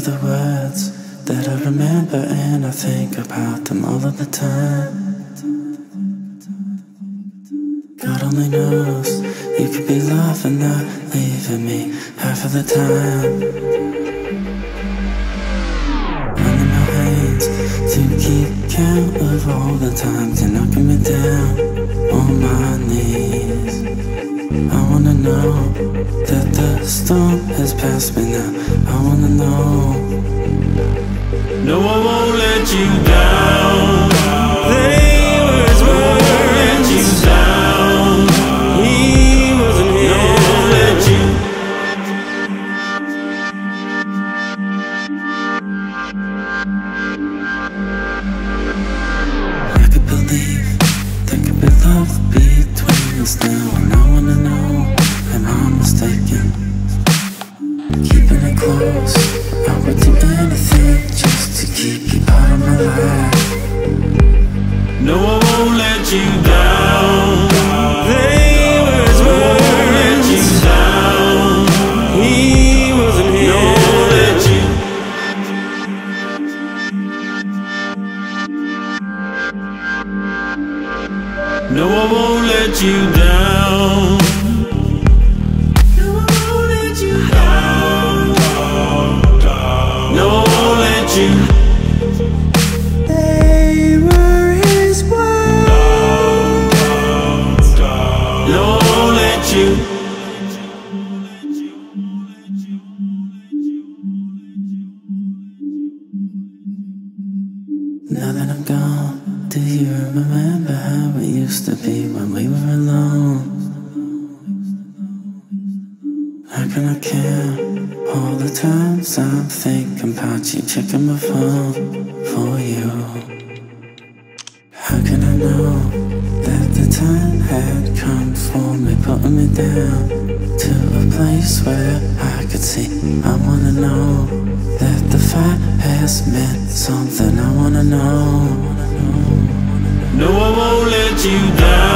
are the words that I remember and I think about them all of the time. God only knows you could be loving, not leaving me half of the time. Running my hands to keep count of all the times you're knocking me down on my knees. I wanna know that the storm has passed me now. I wanna know. No, I won't let you down. They were his Won't let you down. He wasn't No, I won't here. let you. I could believe there could be love between us now, and I wanna know, am I mistaken? Keeping it close, I would do anything just to keep you part of my life. No, I won't let you down. They were his No, I won't let you down. He wasn't No, I won't let you. No, I won't let you down. Won't let you. Now that I'm gone, do you remember how it used to be when we were alone? How can I care all the times I'm thinking about you, checking my phone for you? Putting me down to a place where I could see? I wanna know that the fight has meant something. I wanna know. No, I won't let you down.